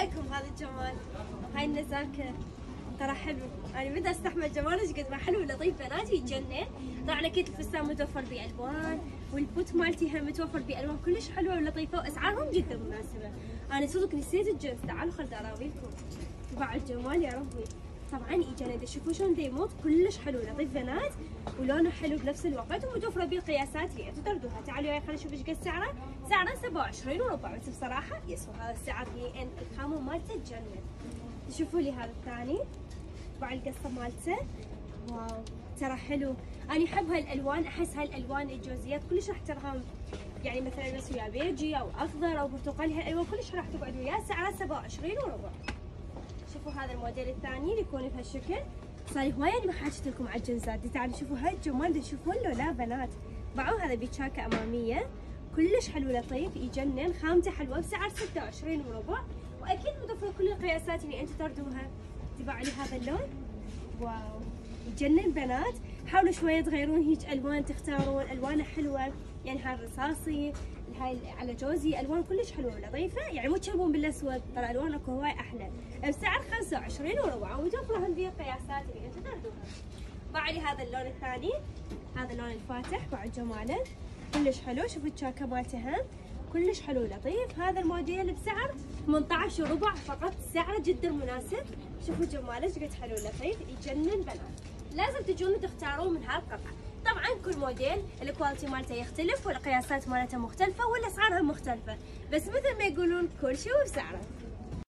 رايكم هذا الجمال هاي النزاكه ترى حلو. أنا بدي أستحمل جماله قد ما حلو. لطيف بناتي يتجنن. طبعا أكيد الفستان متوفر بألوان. والبوت مالتي هم متوفر بألوان. كلش حلوة ولطيفة وأسعارهم جدا مناسبة. أنا صدق نسيت الجنس تعالوا خل أراويكم. تبع الجمال يا ربي. طبعا يجي تشوفون شلون يموت كلش حلو لطيف بنات ولونه حلو بنفس الوقت ومتوفره بالقياسات اللي أنتم تردوها تعالوا وياي خلينا نشوف إيش قد سعره. سعره 27 وربع بس بصراحة. يسوى هذا السعر لأن الخامة مالته تجنن شوفوا لي هذا الثاني تبع القصة مالته. واو ترى حلو. أنا أحب هالألوان أحس هالألوان الجوزيات كلش راح ترهم يعني مثلا بس ويا بيجي أو أخضر أو برتقالي هالألوان كلش راح تقعد وياه. سعره 27 وربع. شوفوا هذا الموديل الثاني اللي يكون بهالشكل صار هواي ما حاجت لكم على الجنزات تعالوا شوفوا هاي الجمال تشوفون له لا بنات باعوا هذا بيتشاكة أمامية. كلش حلو لطيف يجنن. خامتة حلوة بسعر 26 وربع. وأكيد مضفر كل القياسات اللي أنتم تردوها. تباع لي هذا اللون. واو. يجنن بنات. حاولوا شوية تغيرون هيك ألوان تختارون ألوانة حلوة يعني هاي الرصاصي هاي على جوزي ألوان كلش حلوة ولطيفة يعني مو تشربون بالأسود ترى الوانكم هواي أحلى. بسعر 25 وربع ومتوفره هم فيها قياسات اللي أنتم تردوها باع لي هذا اللون الثاني هذا اللون الفاتح بعد جماله. كلش حلو شوفوا الشاكه مالته كلش حلو لطيف هذا الموديل بسعر 18 وربع فقط سعره جدا مناسب. شوفوا جماله قد حلو لطيف يجنن بنات. لازم تجون تختارون من هالقطعة. طبعا كل موديل ال quality مالته يختلف والقياسات مالته مختلفة والاسعار مختلفة. بس مثل ما يقولون كل شيء وبسعره.